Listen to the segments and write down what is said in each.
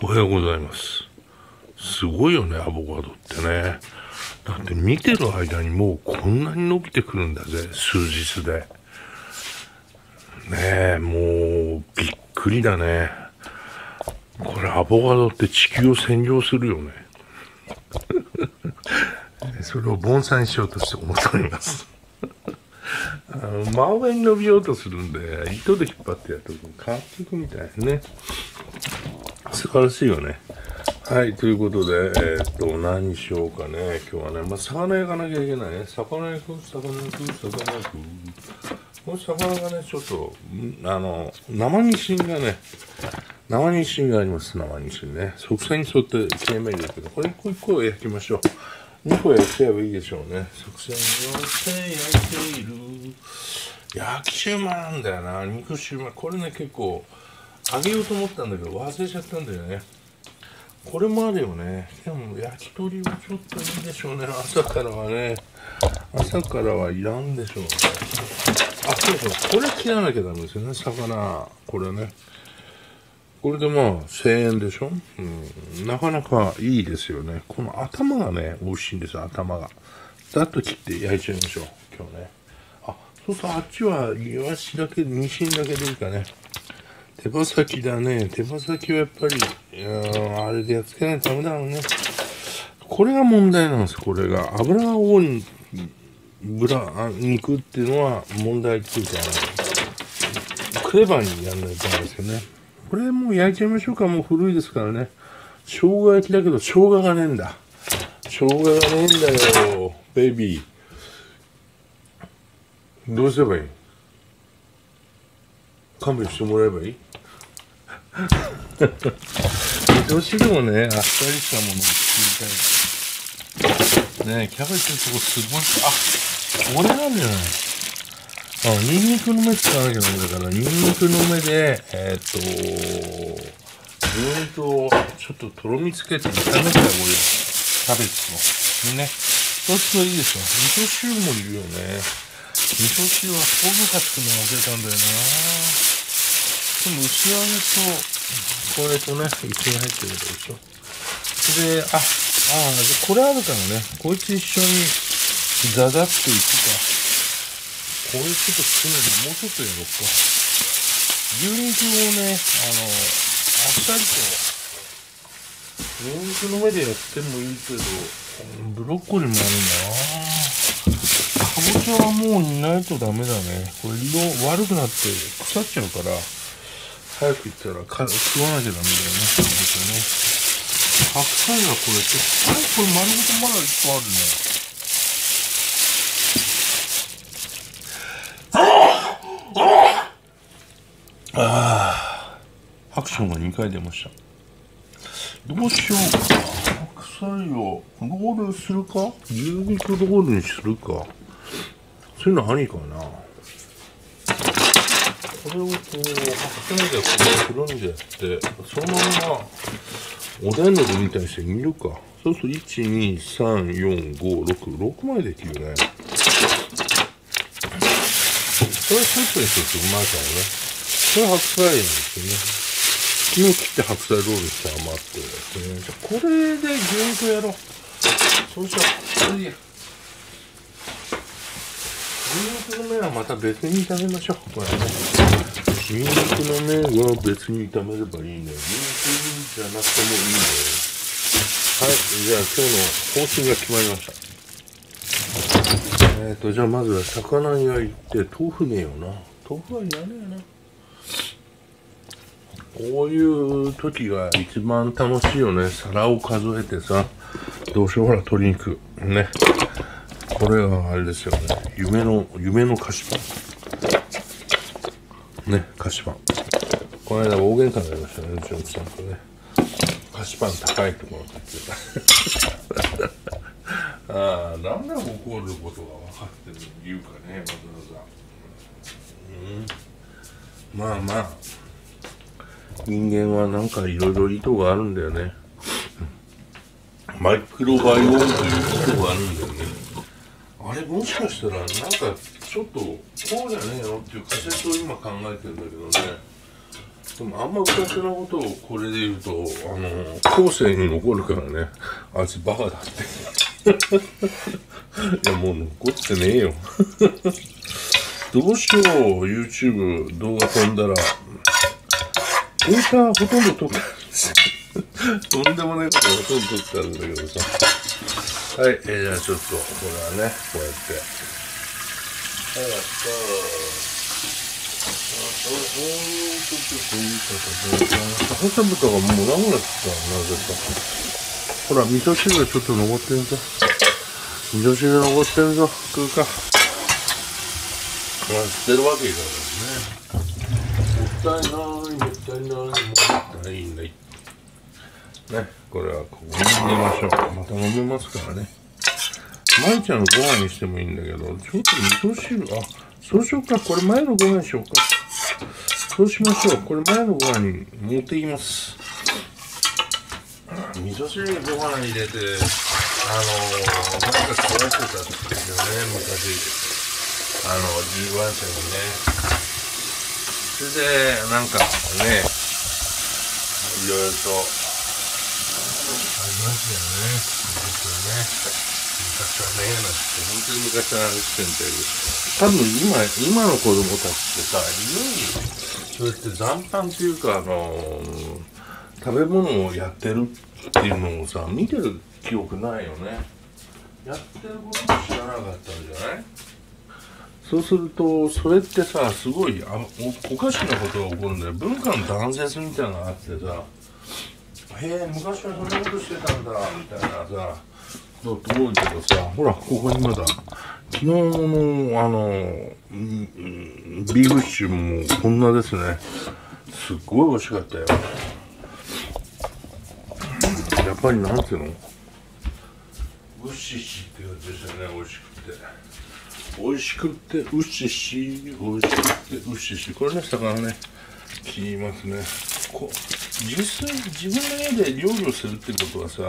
おはようございます。すごいよね、アボカドってね。だって見てる間にもうこんなに伸びてくるんだぜ、数日で。ねえ、もうびっくりだね。これアボカドって地球を占領するよね。それを盆栽にしようとして思っております。あの真上に伸びようとするんで、糸で引っ張ってやると変わっていくみたいですね。素晴らしいよね。はい、ということで、えーっと、何しようかね。今日はね、まあ、魚焼かなきゃいけないね。魚焼く、魚焼く、魚焼く。この魚がね、ちょっと、あの、生ニシンがね、生ニシンがあります、生ニシンね。側線に沿って切れ目入れるけど、これ一個一個焼きましょう。2個焼けばいいでしょうね。側線に沿って焼いている。焼きシューマイなんだよな。肉シューマ。これね、結構、揚げようと思ったんだけど、忘れちゃったんだよね。これもあるよね。でも、焼き鳥はちょっといいでしょうね。朝からはね。朝からはいらんでしょうね。あ、そうそう。これ切らなきゃダメですよね。魚。これね。これでまあ、1000円でしょ？うん。なかなかいいですよね。この頭がね、美味しいんですよ、頭が。ざっと切って焼いちゃいましょう。今日ね。あ、そうそう、あっちはイワシだけ、ニシンだけでいいかね。手羽先だね。手羽先はやっぱり、あれでやっつけないとダメだろうね。これが問題なんです、これが。油が多いブラ肉っていうのは問題っていうか、クレバーにやんないとダメですよね。これもう焼いちゃいましょうか。もう古いですからね。生姜焼きだけど、生姜がねえんだ。生姜がねえんだよ、ベイビー。どうすればいい？勘弁してもらえばいい？味噌汁もね、あっさりしたものを作りたい。ねえ、キャベツのとこすごい、あ、これなんじゃない？あ、ニンニクの芽使わなきゃダメだから、ニンニクの芽で、えーっと、牛肉をちょっととろみつけて炒めてあげるよ。キャベツと。ね。そうするといいでしょ。味噌汁もいるよね。味噌汁は昆布買ってくの忘れたんだよな。でも薄揚げと、これとね、一緒に入ってるでしょ。で、あ、ああ、これあるからね。こいつ一緒にザザッといくか。これちょっと少ないけど、もうちょっとやろうか。牛肉をね、あの、あっさりと、牛肉の上でやってもいいけど、ブロッコリーもあるなかぼちゃはもう煮ないとダメだね。これ色悪くなって腐っちゃうから、早く行ったらか食わなきゃダメだよね。かぼちゃね。白菜はこれちょっと、これ丸ごとまだ一個あるね。ああ、アクションが2回出ました。どうしようか。白菜をロールするか？牛肉ロールにするか？そういうのありかなこれをこう、白菜でこう、黒んでやって、そのまま、おでんの具に対して煮るか。そうすると、1、2、3、4、5、6、6枚できるね。これセットにするとうまいかもね。これ白菜なんですよね。昨日切って白菜ロールして余ってですね。じゃこれで牛肉やろう。そうしよう。これでいいや。牛肉の麺はまた別に炒めましょう。これね。牛肉の麺は別に炒めればいいね。牛肉じゃなくてもいいね。はい。じゃあ今日の方針が決まりました。えーと、じゃあまずは魚焼いて、豆腐ねえよな。豆腐はいらねえな。こういう時が一番楽しいよね。皿を数えてさ、どうしようほら、鶏肉。ね。これはあれですよね。夢の、夢の菓子パン。ね、菓子パン。この間大喧嘩になりましたね、うちの奥さんとね。菓子パン高いところって言ってた。ああ、なんで怒ることが分かってる言うかね、わざわざ。うん。まあまあ。人間はなんかいろいろ意図があるんだよね。マイクロバイオームという意図があるんだよね。あれもしかしたらなんかちょっとこうじゃねえのっていう仮説を今考えてるんだけどね。でもあんま昔のことをこれで言うとあの後世に残るからね。あいつバカだって。いやもう残ってねえよ。どうしよう YouTube 動画飛んだら。データほとんど撮ったんですよとんでもないことほとんど撮ってあるんだけどさ。はい、えー、じゃあちょっとこれはねこうやって。はいやったーハサミとかもうなくなってたなぜかほら味噌汁がちょっと残ってんぞ味噌汁残ってんぞ食うかまあ捨てるわけいかないねもったいないもったいないもったいないねこれはここに入れましょう。また飲めますからね。舞ちゃんのご飯にしてもいいんだけどちょっと味噌汁あそうしようか。これ前のご飯にしようか。そうしましょう。これ前のご飯に持っていきます。味噌汁にご飯入れてあのなんか食わせたんですよね昔。あの G1 社にね。それでなんかねいろいろとありますよねですよね昔はねなんて本当に昔の話してんだけど多分今今の子供たちってさ家にそうやって残飯っていうかあの食べ物をやってるっていうのをさ見てる記憶ないよね。やってることも知らなかったんじゃない？そうするとそれってさすごいあおかしなことが起こるんだよ。文化の断絶みたいなのがあってさへえ昔はそんなことしてたんだみたいなさ。どう思うけどさほらここにまだ昨日のあの、うん、ビーフシチューもこんなですね。すっごい美味しかったよ。やっぱりなんていうの？ウッシッシって感じでしたね美味しくて。美味しくてうしし美味しくてうししこれね魚ね切りますね。こ実際自分の家で料理をするってことはさ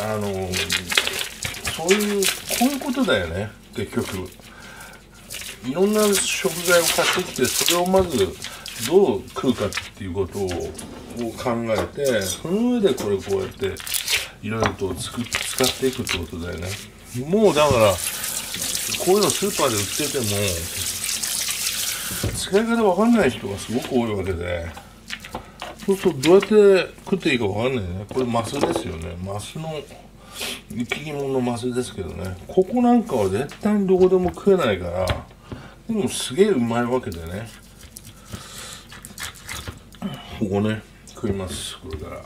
あのそういうこういうことだよね。結局。いろんな食材を買ってきてそれをまずどう食うかっていうことを考えてその上でこれこうやっていろいろと使っていくってことだよね。もうだからこういうのスーパーで売ってても使い方わかんない人がすごく多いわけで。そうするとどうやって食っていいかわかんないね。これマスですよね。マスの生き物のマスですけどね。ここなんかは絶対にどこでも食えないから。でもすげえうまいわけでね。ここね食います。これから。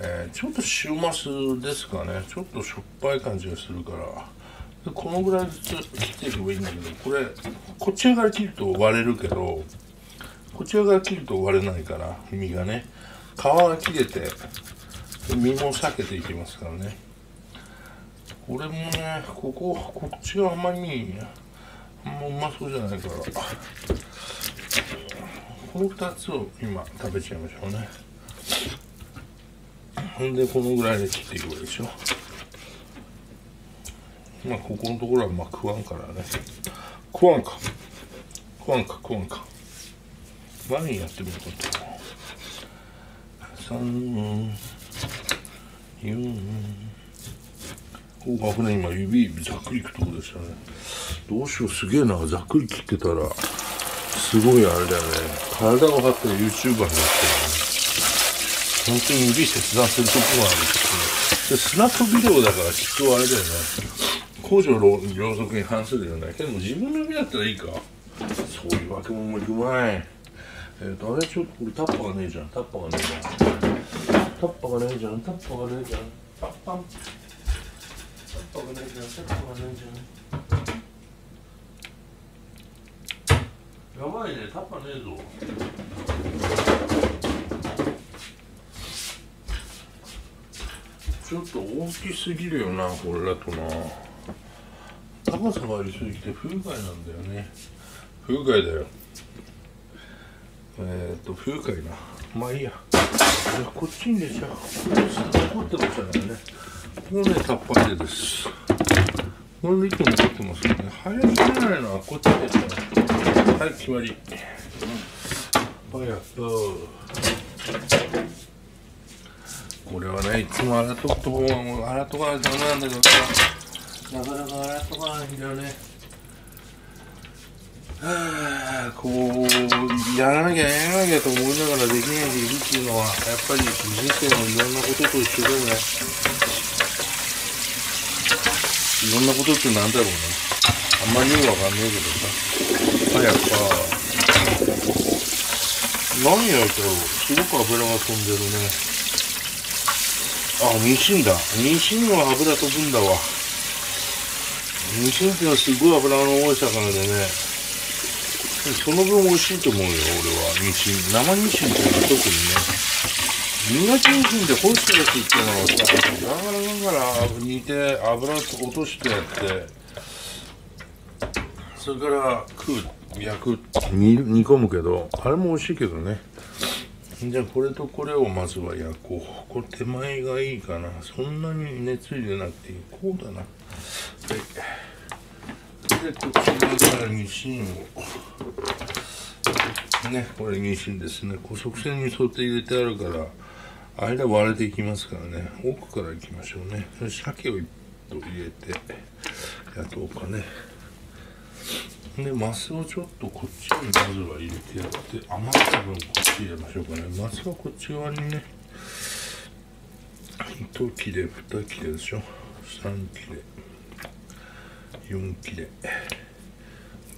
えー、ちょっと塩マスですかね。ちょっとしょっぱい感じがするから。このぐらいずつ切っていけばいいんだけどこれこっち側から切ると割れるけどこっち側から切ると割れないから身がね。皮が切れて身も裂けていきますからね。これもねこここっちがあんまりあんまうまそうじゃないから。この2つを今食べちゃいましょうね。ほんでこのぐらいで切っていくわけでしょ。まあここのところはまあ食わんからね。食わんか。食わんか食わんか。ワインやってみること3 4お危ない。今指ざっくりいくとこでしたね。どうしようすげえな。ざっくり切ってたらすごいあれだよね。体が張ったら YouTuber になってるね。本当に指切断するとこがあるんですね。でスナップビデオだからきっとあれだよね。工場の両足に反するよね。けども自分の指だったらいいか。そういうわけももいくまい。えっ、ー、と、あれちょっとこれタッパーがねえじゃん。タッパーがねえじゃん。タッパーがねえじゃん。タッパーがねえじゃん。パッパン。タッパーがねえじゃん。タッパーがねえじゃん。やばいね、タッパーねえぞ。ちょっと大きすぎるよなこれだとな高さがありすぎて風海なんだよね。風海だよ。えーっ、と風海な。まあいいや。じゃあこっちにねじゃあ残ってますからね。このねタッパーでです。これで息残ってますからね。早すぎないなこっちですねはい決まり。うん。早くこれはねいつも洗っとくと洗っとかないとダメなんだけどさ。なかなか洗っとかないんだよね。はあこうやらなきゃやらなきゃと思いながらできないでいるっていうのはやっぱり人生のいろんなことと一緒だよね。いろんなことってなんだろうね。あんまりよくわかんないけどさ。早くさ何焼いたろうすごく油が飛んでるね。あニシンだ。ニシンは油飛ぶんだわ。ニシンはすごい油の多い魚でね。その分美味しいと思うよ俺は。ニシン生ニシンっていうのは特にね。苦手ニシンで干してるやつっていうのはさガラガラガラ煮て油落としてやって。それから食う焼く煮込むけどあれも美味しいけどね。じゃあこれとこれをまずは焼こう。これ手前がいいかな。そんなに熱入れなくていい。こうだな。はい。でこち側からニシンを。ねこれニシンですね。こう側線に沿って入れてあるから間割れていきますからね。奥からいきましょうね。鮭を入れてやっとうかね。でマスをちょっとこっちにまずは入れてやって余った分こっち入れましょうかね。マスはこっち側にね1切れ2切れでしょ？3切れ4切れ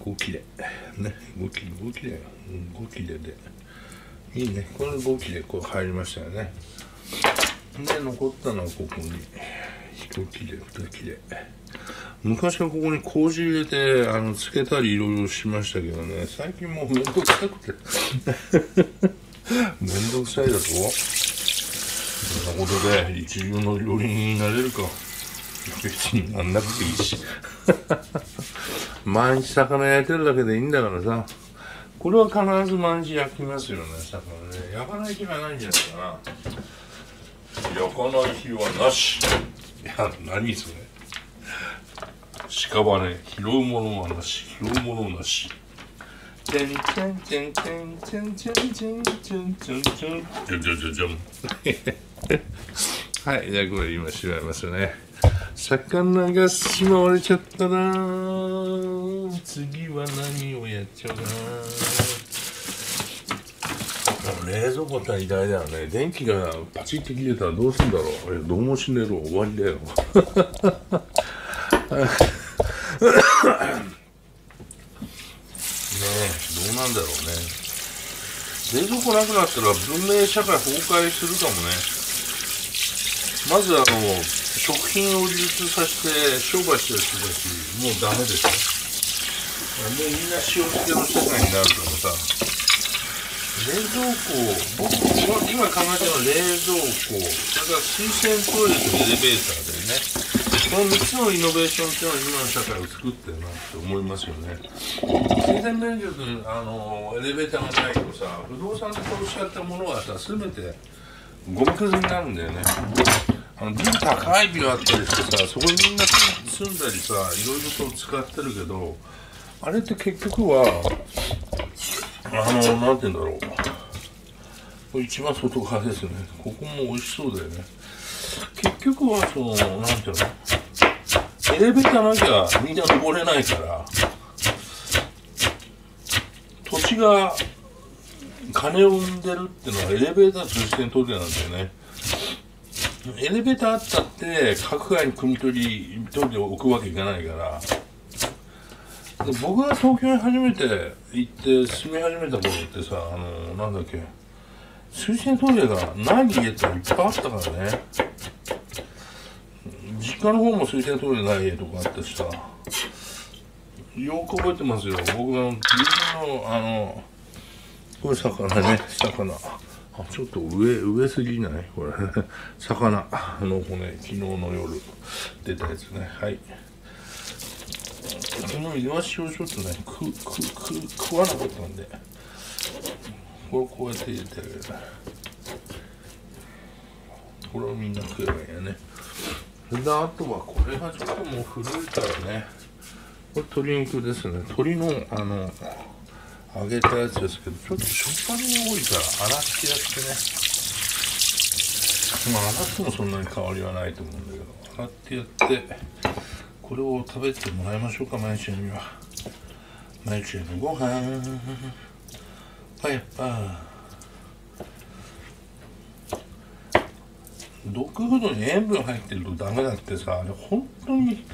5切れね5切れ5切れ5切れで。いいね。これ5切れこう入りましたよね。で残ったのはここに1切れ2切れ。昔はここに麹入れてあのつけたりいろいろしましたけどね。最近もうめんどくさくて。めんどくさいだと？そんなことで一流の料理人になれるか。別になんなくていいし。毎日魚焼いてるだけでいいんだからさ。これは必ず毎日焼きますよね魚ね。焼かない日はないんじゃないかな。焼かない日はなし。いや何それ屍拾うものはなし拾うものなし。てんてんてんてんてんてんてんてんてんてんてんてんてんてんはいじゃあこれ今しまいますね魚がしまわれちゃったな次は何をやっちゃうかな冷蔵庫って偉大だよね電気がパチッて切れたらどうすんだろうどうもしねえろ終わりだよねえどうなんだろうね。冷蔵庫なくなったら文明社会崩壊するかもね。まずあの食品を流通させて商売してる人たちもうダメですよもうみんな塩漬けの世界になるからさ。冷蔵庫僕は今考えてるのは冷蔵庫。それから水洗トイレとエレベーターでね。の3つのイノベーションっていうのは今の社会を作ってるなって思いますよね。水洗面力あのエレベーターがないとさ不動産で投資しちゃったものはさ全てゴミくずになるんだよね。あのビル高いビルあったりしてさそこにみんな住んだりさいろいろと使ってるけどあれって結局はあのなんて言うんだろう。これ一番外側ですよね。ここも美味しそうだよね。結局はそのなんていうのエレベーターなきゃみんな登れないから土地が金を生んでるっていうのはエレベーターとしてに取りなんだよね。エレベーターあったって各階に組み取り取りで置くわけいかないから。僕が東京に初めて行って住み始めた頃ってさあのなんだっけ。水洗トイレがない家っていっぱいあったからね。実家の方も水洗トイレない家とかあったしさよく覚えてますよ。僕の自分のあのこれ魚ね魚。あちょっと上上すぎない？これ。魚。の骨昨日の夜出たやつね。はい。昨日イワシをちょっとねくくく食わなかったんで。これこうやって入れてあげる。これをみんな食えばいいよね。であとはこれ。がちょっともう古いからね。これ鶏肉ですね。鶏のあの揚げたやつですけどちょっとしょっぱみが多いから洗ってやってね。まあ洗ってもそんなに香りはないと思うんだけど洗ってやってこれを食べてもらいましょうかまゆちゃんには。まゆちゃんのご飯。パやっぱドッグフードに塩分入ってるとダメだってさあれ本当に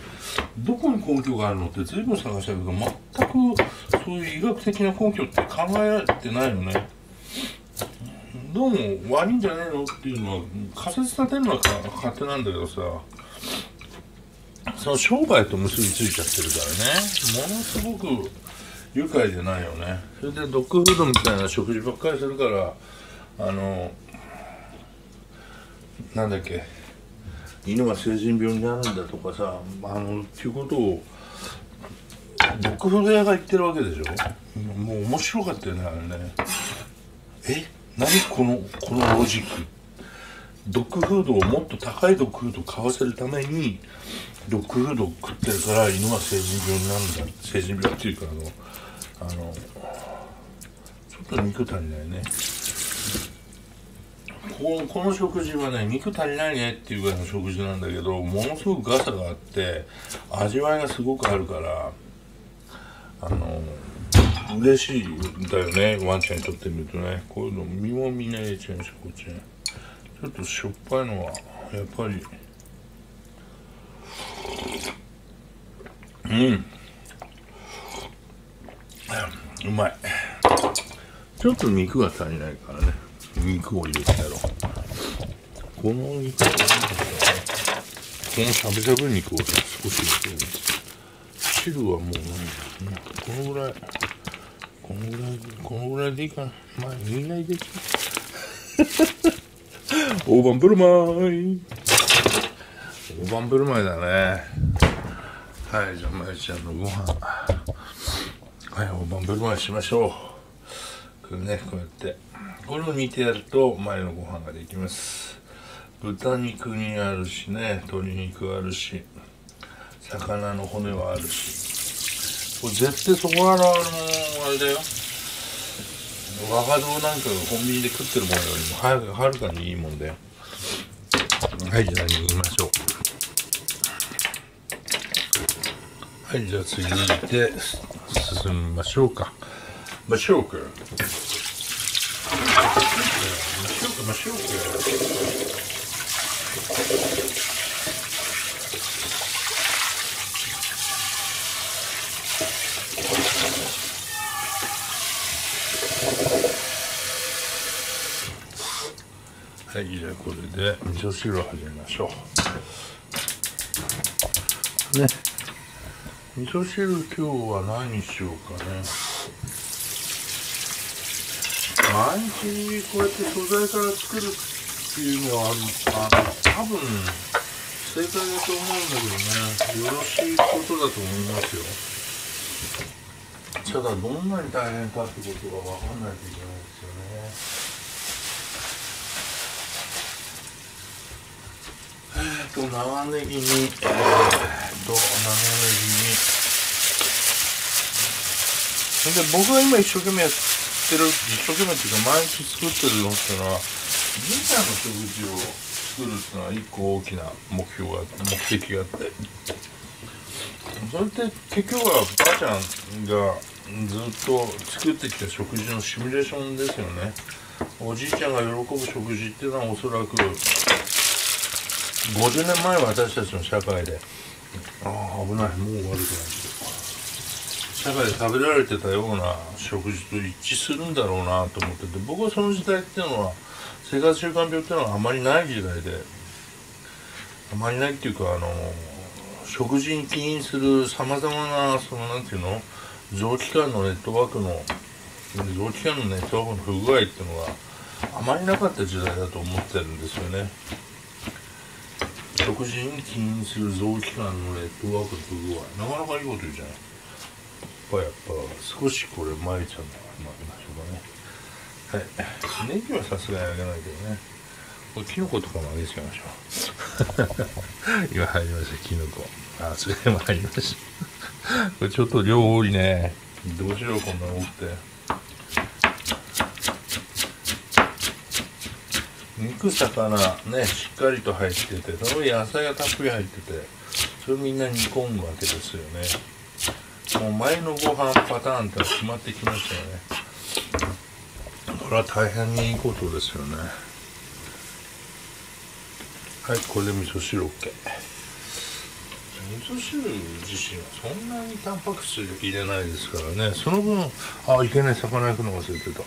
どこに根拠があるのって随分探したけど全くそういう医学的な根拠って考えられてないよね。どうも悪いんじゃねえのっていうのは仮説立てるのは勝手なんだけどさその商売と結びついちゃってるからね。ものすごく愉快でないよね。それでドッグフードみたいな食事ばっかりするからあのなんだっけ？犬が成人病になるんだとかさあのっていうことをドッグフード屋が言ってるわけでしょ？もう面白かったよねあれね。え？何このこのロジック？ドッグフードをもっと高いドッグフードを買わせるためにドッグフードを食ってるから犬が成人病になるんだ。成人病っていうかあのあのちょっと肉足りないねここの食事はね肉足りないねっていうぐらいの食事なんだけどものすごくガサがあって味わいがすごくあるからあの嬉しいんだよねワンちゃんにとってみるとね。こういうの身もみんな入れちゃいましょこっちね。ちょっとしょっぱいのはやっぱりうん。うまい。ちょっと肉が足りないからね。肉を入れてやろう。この肉はこのしゃぶしゃぶ肉を少し入れて汁はもう何このぐらいこのぐらいこのぐらいでいいかなまあみんな入れて大盤振る舞い大盤振る舞いだね。はいじゃあまゆちゃんのご飯。はい大盤振る舞いしましょう。これねこうやって。これを煮てやると前のご飯ができます。豚肉にあるしね鶏肉あるし魚の骨はあるし。これ絶対そこはあのあれだよ。若造なんかがコンビニで食ってるものよりもはるはるかにいいもんだよ。はいじゃあ煮ましょう。はいじゃあ次行って進みましょうか。ましょうか。ましょうはいじゃあこれで味噌汁を始めましょう。ね味噌汁今日は何にしようかね。毎日こうやって素材から作るっていうのはあ多分正解だと思うんだけどねよろしいことだと思いますよただどんなに大変かってことが分かんないといけないですよ。ねえっと長ネギにえー、っと長ネギに。で僕が今一生懸命やっててる一生懸命っていうか毎日作ってるのっていうのはみんなの食事を作るっていうのは一個大きな目標が目的があってそれって結局はばあちゃんがずっと作ってきた食事のシミュレーションですよね。おじいちゃんが喜ぶ食事っていうのはおそらく50年前は私たちの社会でああ危ないもう悪くない社会で食べられてたような食事と一致するんだろうなと思ってて僕はその時代っていうのは生活習慣病っていうのはあまりない時代であまりないっていうかあの食事に起因するさまざまなそのなんていうの臓器間のネットワークの臓器間のネットワークの不具合っていうのがあまりなかった時代だと思ってるんですよね。食事に起因する臓器間のネットワークの不具合なかなかいいこと言うじゃないぱやっぱ少しこれ前ちゃんのまあましょうかねはい。ネギはさすがにあげないけどね。これキノコとかもあげちゃいましょう。今入りましたキノコ。あそれでも入りました。これちょっと量多いね。どうしようこんな多くて。肉魚ねしっかりと入っててその野菜がたっぷり入っててそれみんな煮込むわけですよね。もう前のご飯パターンって決まってきましたよね。これは大変にいいことですよね。はいこれで味噌汁 OK 味噌汁自身はそんなにタンパク質入れないですからね。その分あいけない魚焼くの忘れてた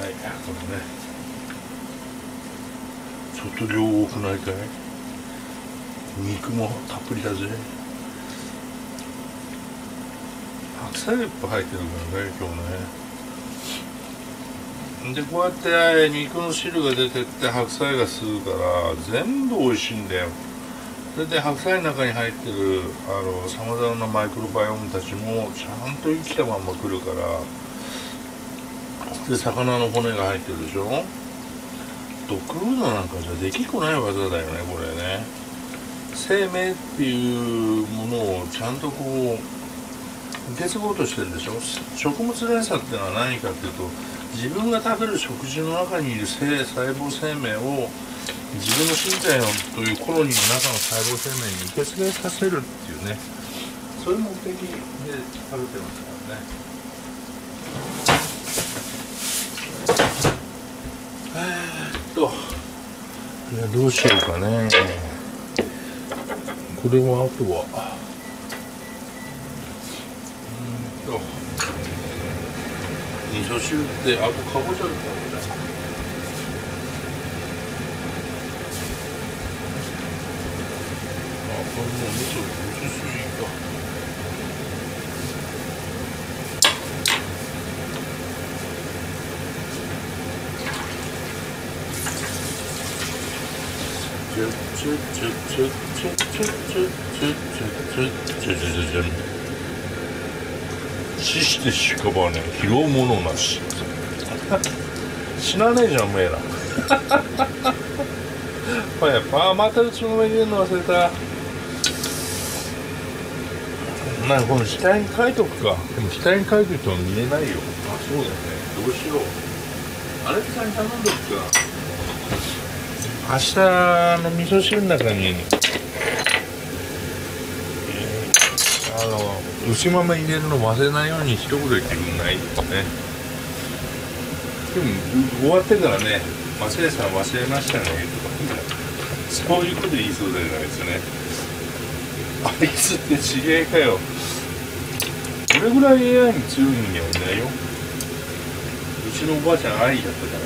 はいこれねちょっと量多くないかい？肉もたっぷりだぜ。白菜がいっぱい入ってるからね今日ね。でこうやって肉の汁が出てって白菜が吸うから全部美味しいんだよ。それで白菜の中に入ってるさまざまなマイクロバイオームたちもちゃんと生きたまんま来るから。で魚の骨が入ってるでしょ？ドッグフードなんかじゃできっこない技だよねこれね。生命っていうものをちゃんとこう受け継ごうとしてるでしょ？食物連鎖っていうのは何かっていうと自分が食べる食事の中にいる細胞生命を自分の身体のというコロニーの中の細胞生命に受け継げさせるっていうね。そういう目的で食べてますからね。と。どうしようかね。これはあとは。うんと。味噌汁ってあとかぼちゃだったんだあこれも味噌味噌汁いいか死してしかばね拾うものなし死なねえじゃんおめえらほやパーまたうちの上に入れるの忘れたなんかこの下に書いとくかでも下に書いといても見えないよあそうだよねどうしようアレクさんに頼んどくか明日の味噌汁の中にあの内豆入れるの忘れないように一言言ってくんないとね。でも終わってからね「松江さん忘れましたね」とか。そういうこと言いそうじゃないですね。あいつって知り合いかよ。これぐらい AI に強い人間はいないよ。うちのおばあちゃん愛だったか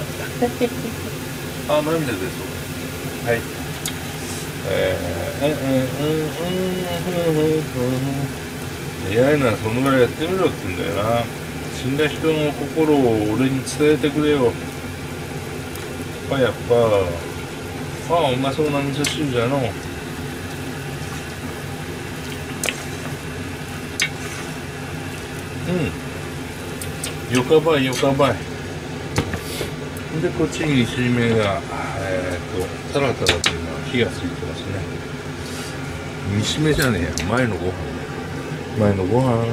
ら。あ涙出そうはい。えー、うんうんうんうんうんうん嫌いなそのぐらいやってみろって言うんだよな。死んだ人の心を俺に伝えてくれよ。やっぱやっぱああうまそうな味噌汁じゃの。うん。よかばいよかばい。でこっちに水面がえー、っとタラタラというのは火がついてますね。煮しめじゃねえや前のご飯前のご飯。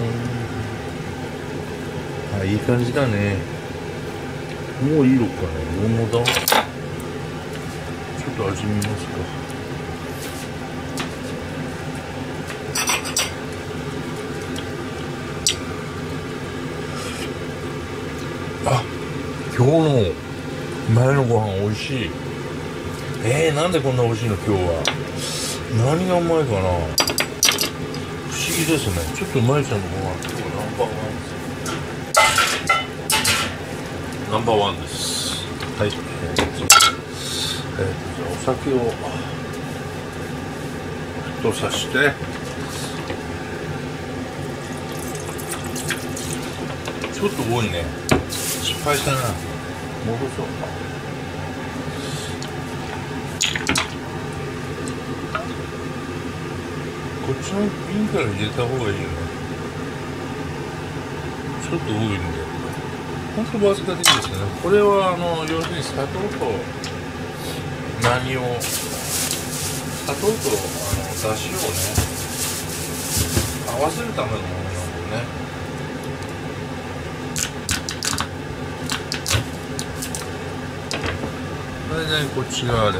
あいい感じだね。もういいのかねもうだ。ちょっと味見ますかあ今日の前のご飯美味しい。えー、なんでこんな美味しいの今日は？何がうまいかな？不思議ですね。ちょっとまいちゃんのご飯今日ナンバーワンナンバーワンです。はい。えー、えー、じゃあお酒を沸騰さして。ちょっと多いね。失敗したな。戻そう。こっちの瓶から入れた方がいいよね。ちょっと多いんでほんとわずかでいいですねこれはあの要するに砂糖と何を砂糖とあのだしをね合わせるためのものなんでね。それでこっち側で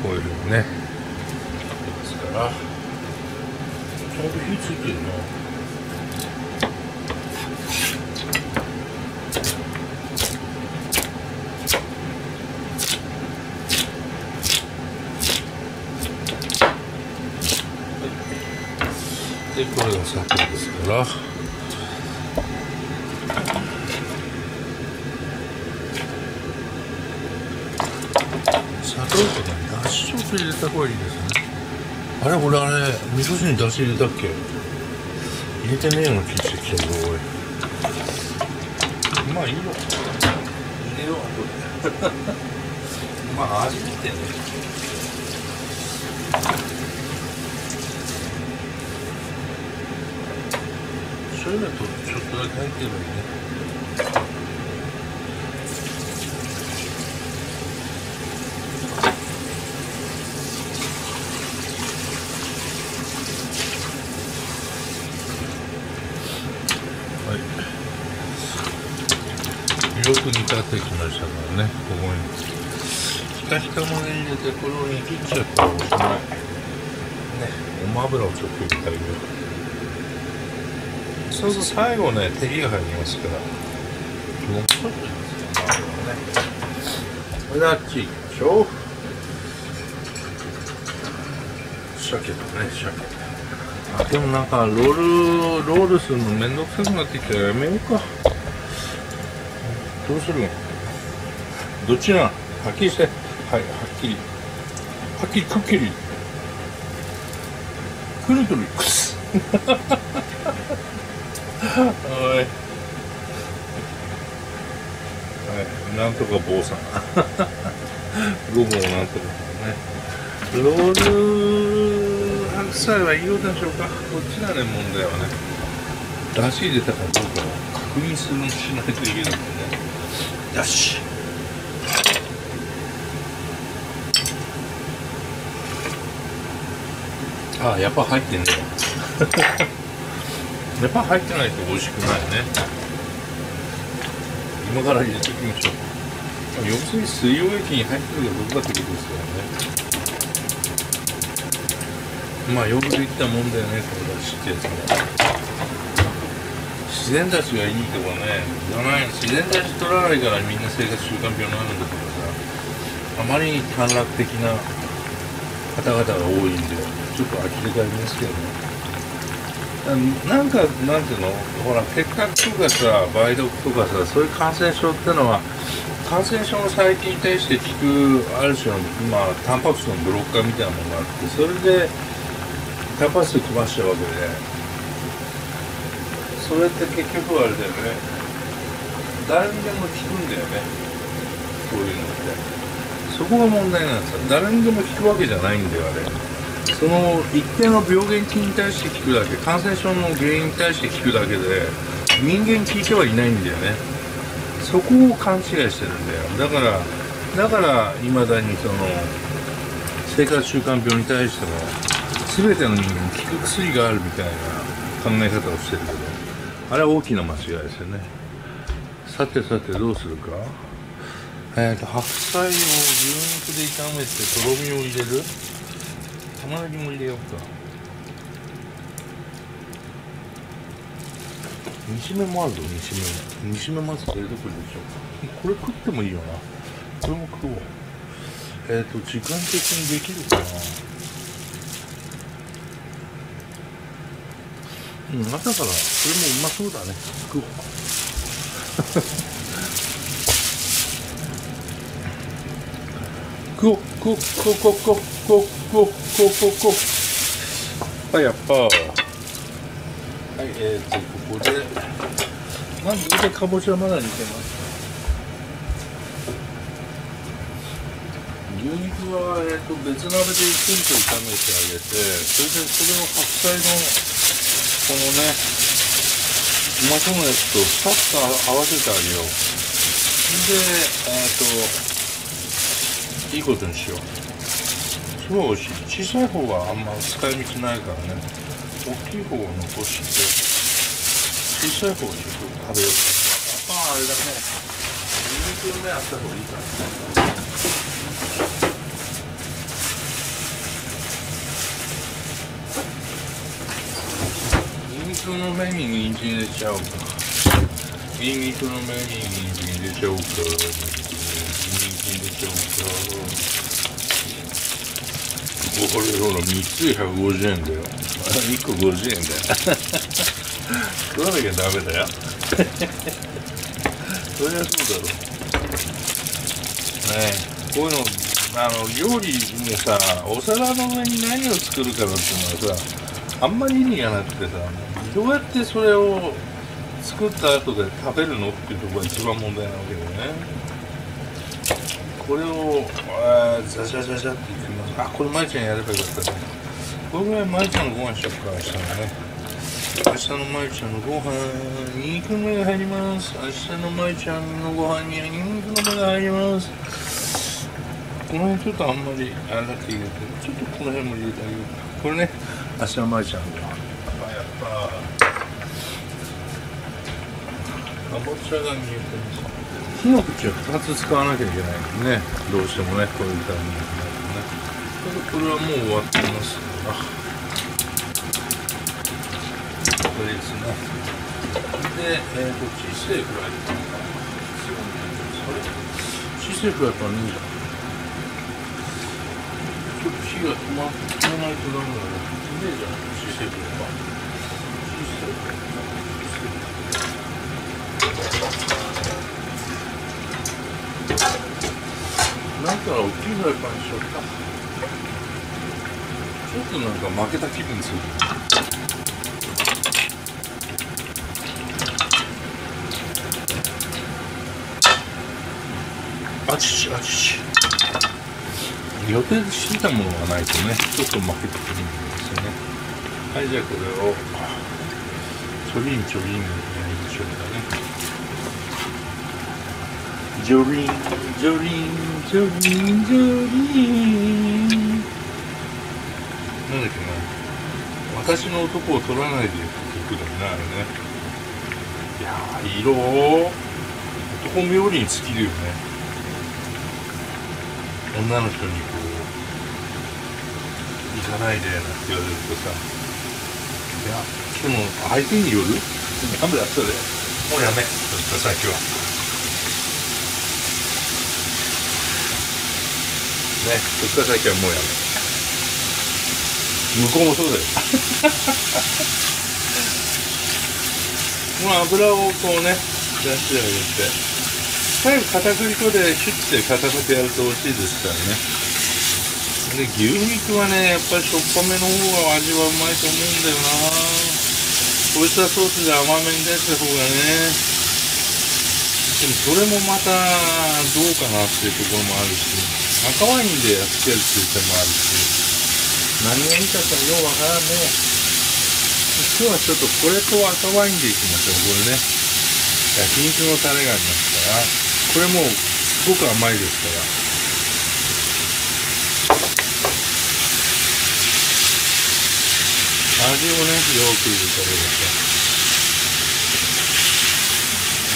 こういうふうにね。ちゃんと火ついてるなでこれが砂糖ですから。砂糖とかだしちょっと入れた方がいいですね。あれ俺あれ味噌汁にだし入れたっけ？入れてねえような気してきたぞおい。まあいいよ。入れよう後でまあ味見てね。そういうのとちょっとだけ入ってればいいねよく煮立ってきましたからねここにひたひたまで入れてこれを煮切っちゃったらおしまいね。ごま油をちょっと入れてあげるそうすると最後ね照りが入りますから。もうちょっとねこれであっち行きましょう鮭だね鮭あでもなんかロールロールするのめんどくさくなってきたらやめようか。どうするどっちなはっきりしてはいはっきり。はっきりくっきり。くるくる。くす。おい。はいなんとか坊さん。午後なんとかね。ロール白菜はいようでしょうか？こっちがね問題はね。出し入れたかどうか確認するしないといけないんでね。よし。あやっぱ入ってんねや。っぱ入ってないと美味しくないね。今から入れておきましょう。要するに水溶液に入ってるかどうかってことですからね。まあよくできたもんだよねこのだしってやつも自然だしがいいとかねじゃない自然だし取らないからみんな生活習慣病になるんだけどさあまりに短絡的な方々が多いんでちょっと呆れがありますけどねなんかなんていうのほら結核とかさ梅毒とかさそういう感染症ってのは感染症の細菌に対して効くある種のまあタンパク質のブロッカーみたいなものがあってそれでタンパク質飛ばしちゃうわけでそれって結局あれだよね。誰にでも効くんだよね。そういうのって。そこが問題なんですよ。誰にでも効くわけじゃないんだよあれ。その一定の病原菌に対して効くだけ感染症の原因に対して効くだけで人間効いてはいないんだよね。そこを勘違いしてるんだよ。だからだからいまだにその生活習慣病に対しても全ての人間に効く薬があるみたいな考え方をしてるけど。あれは大きな間違いですよね。さてさてどうするか？えーと白菜を牛肉で炒めてとろみを入れる？玉ねぎも入れようか。煮しめもあるぞ煮しめ。煮しめまず冷蔵庫でしょ。これ食ってもいいよな。これも食おう。えっ、ー、と時間的にできるかな？うん朝からこれもうまそうだね。食おう。食おう。食おう。食おう。食おう。食おう。食おう。こう。こう。こう。こう。はいやっぱはいえー、とここでまずでかぼちゃまだ煮てます牛肉は、えーと、別鍋でゆっくりと炒めてあげてそれでそれを白菜のこのねうまそうなやつとさっと合わせてあげよう。でえっ、といいことにしよう。すごい美味しい小さい方があんま使い道ないからね。大きい方を残して小さい方をちょっと食べよう。かなああれだね。ニンニクねあった方がいいかなニンニクの目に人参入れちゃおうかニンニクの目に人参入れちゃおうか人参入れちゃおうかこれほら3つで150円だよ。1個50円だよ。食わなきゃダメだよそりゃそうだろねえ。こういうのあの料理もさお皿の上に何を作るかなっていうのはさあんまり意味がなくてさ。どうやってそれを作った後で食べるのっていうところが一番問題なわけだよね。これをあザザザザっていきます。あこれ舞ちゃんやればよかったね。これぐらい舞ちゃんのご飯しよっか明日のね。明日の舞ちゃんのご飯に肉の目が入ります。明日の舞ちゃんのご飯には肉の目が入ります。この辺ちょっとあんまりあれだっていいけどちょっとこの辺も入れてあげよう。これね明日の舞ちゃんのご飯やっぱやっぱかぼちゃが見えてます火の口は2つ使わなきゃいけないね。どうしてもねこういうタイミングになるとね。これはもう終わってます。あこれですね。で、えーと、小さいフライパン小さいフライパンいいじゃんちょっと火が止ま止まないとダメだね。いいじゃん小さいフライパン小さいフライパンなんか大きいフライパンにしようかちょっとなんか負けた気分するあちちあち。ち予定してたものがないとねちょっと負けた気分ですよね。はいじゃあこれをちょりんちょりんやりましょうかね。ジョリンジョリンジョリンジョリンなんだっけな。私の男を取らないでって曲だよね。あれねいやー色男冥利に尽きるよね。女の人にこう行かないでなんて言われるとさ。いやでも相手による？ダメだそれ。もうやめ。さっきは。ね。そっから先はもうやめ向こうもそうだよ。もう油をこうね出してあげて。最後片栗粉でシュッて固めてやると美味しいですからね。で牛肉はねやっぱりしょっぱめの方が味はうまいと思うんだよな。オイスターソースで甘めに出した方がね。でもそれもまたどうかなっていうところもあるし赤ワインでやってるっていう手もあるし何がいいかさようわからんね。今日はちょっとこれと赤ワインでいきましょうこれね。焼肉のタレがありますからこれもうすごく甘いですから。味をねよく入れてあげましょ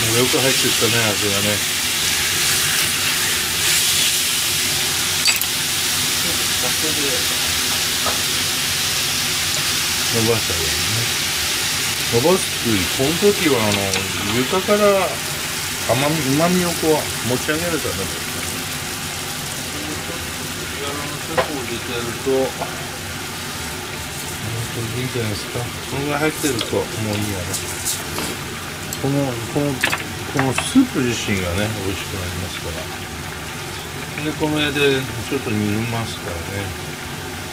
う。もうよく入ってったね味がね。伸ばしたらいいね伸ばすこの時はあの床から甘みうまみをこう持ち上げるためですねちょっとを入れてやるといいんじゃないですかこのぐらい入ってるともういいやねこのこのこのスープ自身がね美味しくなりますからでこの絵でちょっと煮ますからね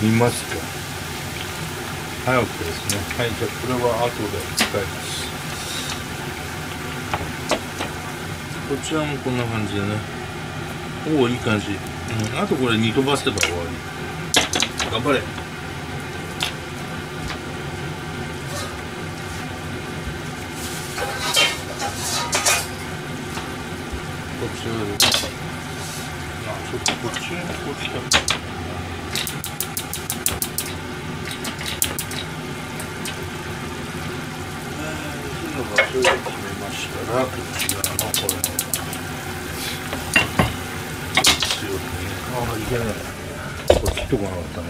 煮ますかはい OK ですねはいじゃあこれは後で使いますこちらもこんな感じでねおおいい感じ、うん、あとこれ煮飛ばせば終わり頑張れこっちこっちそ所で決めましたらこちらのこれ強くねああいけないこれ切っとこなかったね。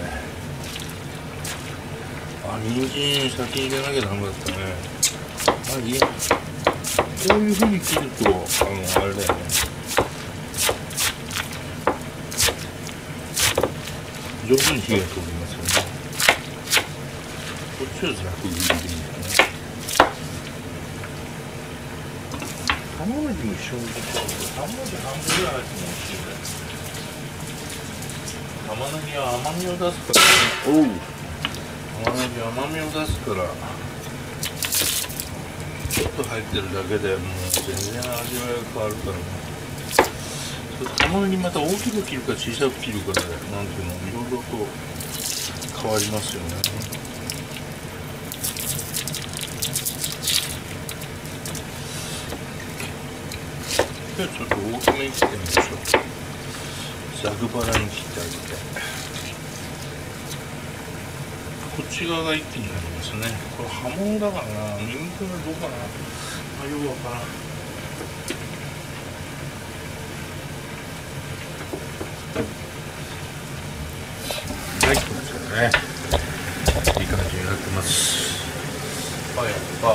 あ人参先入れなきゃダメだったね。あいいや。こういうふうに切るとあのあれだよね。上手に火が通りますよね。こっちはざく切りでいいんだね玉ねぎも一緒に入れちゃうと玉ねぎ半分ぐらい入っても美味しいね玉ねぎは甘みを出すからね。おう玉ねぎは甘みを出すからちょっと入ってるだけでもう全然味わいが変わるからね。玉ねぎまた大きく切るか小さく切るかでなんていうのいろいろと変わりますよね。今日ちょっと大きめに切ってみましょう。ザグバラに切ってあげて。こっち側が一気になりますね。これ刃物だからな。ニンニクがどうかな。あよくわからんはい、こちらね。いい感じになってます。はい、やっぱ。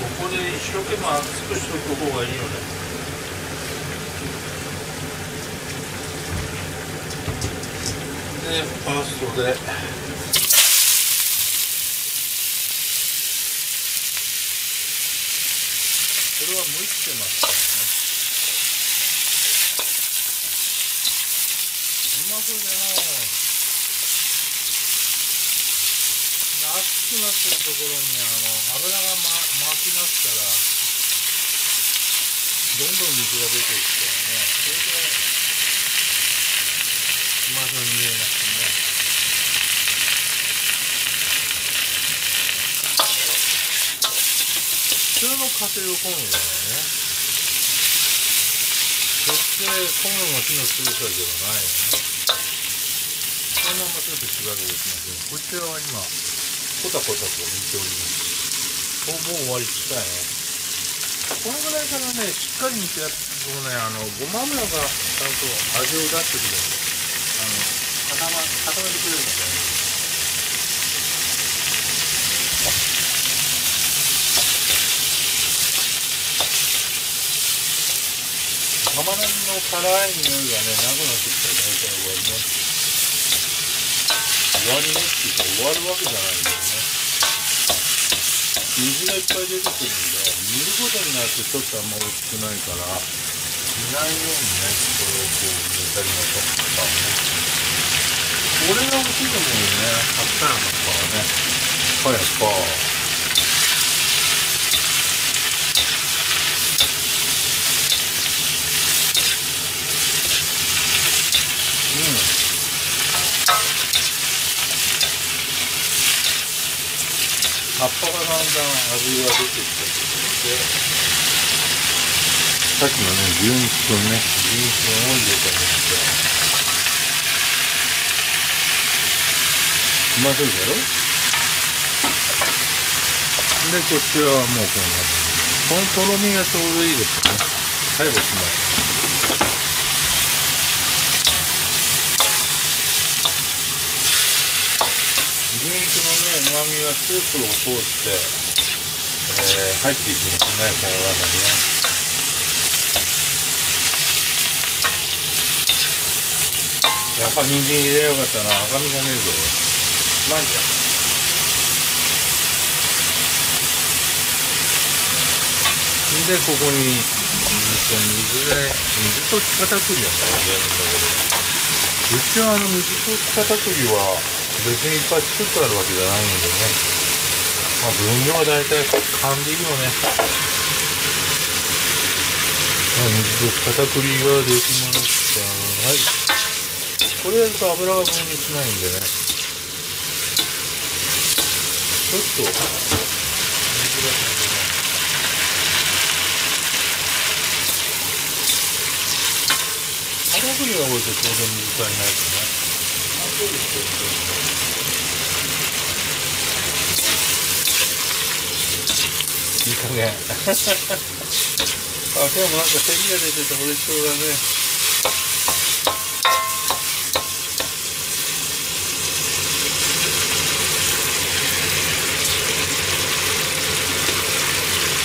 ここで一生懸命熱くしておく方がいいよね。で、ファーストで。これは向いてますからね。うまそうじゃない。熱くなってるところにあの油が、ま、巻きますからどんどん水が出ていってねそれでうまそうに見えますね普通の家庭を込むだよねそして込むの火の強さではないよね。このままちょっとしばらくできますこちらは今コタコタと煮ております。もう終わり近いね。このぐらいからねしっかり煮てやってもねあのごま油がちゃんと味を出してくれる。あの固ま固めてくれるので玉ね。ぎの辛い匂いがねなくなってきたら大体終わります終わりねっていうか終わるわけじゃないんだよね水がいっぱい出てくるんで煮ることになってちょっとあんま美味しくないから煮ないようにねこれをこう煮たりましょうかこれが美味しいと思うよね白菜の中はねはいやっぱ葉っぱがだんだん味が出てきたところで。さっきのね牛肉とね。牛肉を入れてあげてうまそうだろでこっちはもうこんなこのとろみがちょうどいいですね。はいおしまい牛肉のね、うまみがスープを通して、えー、入っていきますね、この中にね。やっぱ人参入れよかったな、赤みがねえぞ。まあいいや。で、ここに、水で、水と片栗をね、入れるんだけど、うちはあの水と片栗は、別にいっぱい作ってあるわけじゃないんでね。まあ分量は大体勘でいいよね。まあ水と片栗ができましたはい。これやると油が分離しないんでね。ちょっと。腹振りは覚えて当然水足りないとね。そうですいい加減。あ今日もなんか照りが出てて美味しそうだね。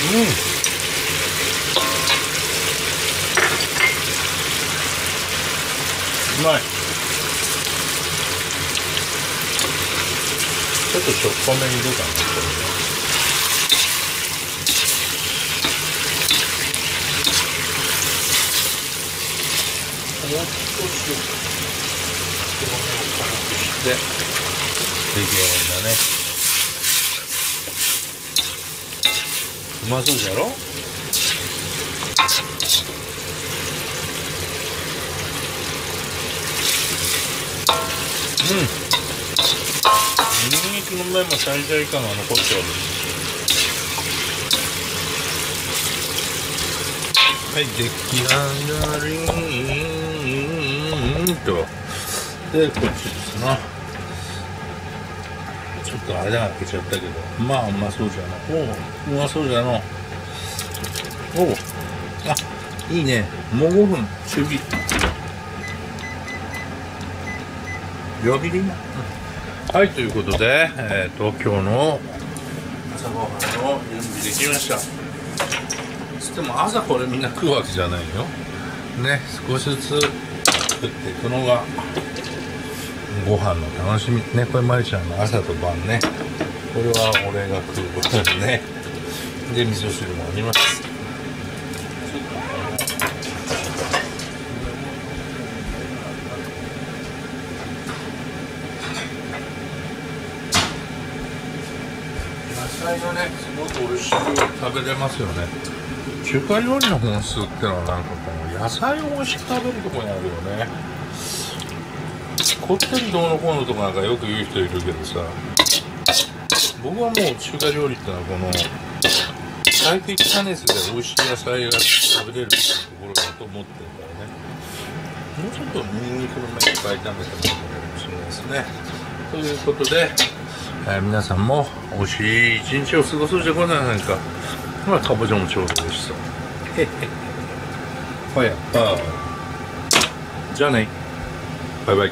うん。うまい。ちょっとしょっぱめに出たねこれもう少し手羽を辛くして出来上がりだねうまそうじゃろうん。ニンニクの面もシャリシャリ感が残っておるはい出来上がりとでこっちですな。ちょっと間が開けちゃったけど。まあうまそうじゃなおううまそうじゃの。おう。あいいね。もう5分。中火弱火でいいな、うん、はいということで、えー、東京の朝ごはんの準備できました。つっても朝これみんな食うわけじゃないよ。ね少しずつ作っていくのがご飯の楽しみ。ねこれまりちゃんの朝と晩ね。これは俺が食うご飯ね。で味噌汁もあります。野菜がねすごく美味しく食べれますよね。中華料理の本数ってのはなんかこの野菜を美味しく食べるとこにあるよね。こってりどうのこうのとかなんかよく言う人いるけどさ。僕はもう中華料理ってのはこの最適加熱で美味しい野菜が食べれるっていうところだと思ってるからね。もうちょっとニンニクの麺いっぱい炒めたものかもしれないですね。ということで、えー、皆さんも美味しい一日を過ごそうじゃございませんか。まあかぼちゃもちょうどでしたへへほやあじゃあねバイバイ